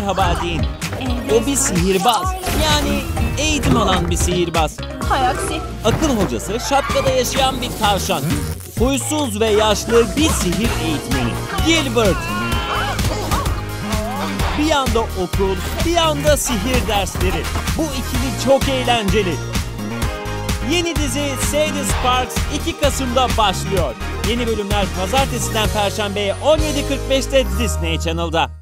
merhaba deyin. O bir sihirbaz. Yani eğitim alan bir sihirbaz. Hay aksi. Akıl hocası şapkada yaşayan bir tavşan. Huysuz ve yaşlı bir sihir eğitmeni. Gilbert. Bir yanda okul, bir yanda sihir dersleri. Bu ikili çok eğlenceli. Yeni dizi Sadie Sparks 2 Kasım'da başlıyor. Yeni bölümler pazartesiden perşembeye 17.45'te Disney Channel'da.